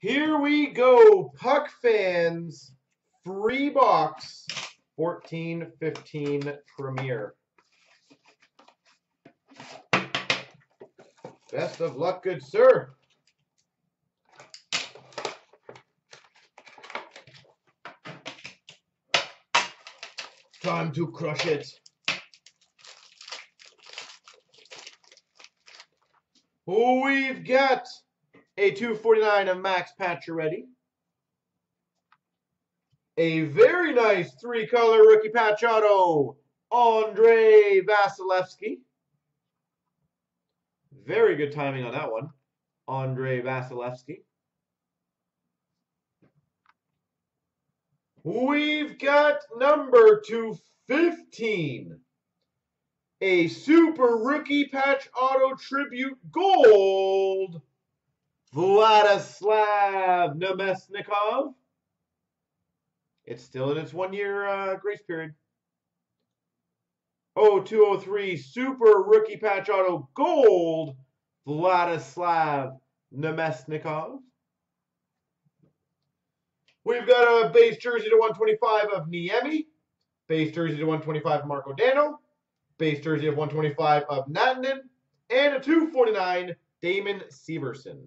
Here we go, Puck fans. Free box 14 15 Premier. Best of luck, good sir. Time to crush it. Who we've got a 249 of Max Pacioretty. A very nice three-color rookie patch auto, Andrei Vasilevskiy. Very good timing on that one, Andrei Vasilevskiy. We've got number 215 a super rookie patch auto tribute gold. Vladislav Namestnikov. It's still in its one year uh, grace period. 0203 super rookie patch auto gold. Vladislav Namestnikov. We've got a base jersey to 125 of Niemi. Base jersey to 125 of Marco Dano base jersey of 125 of Nattinen, and a 249 Damon Severson.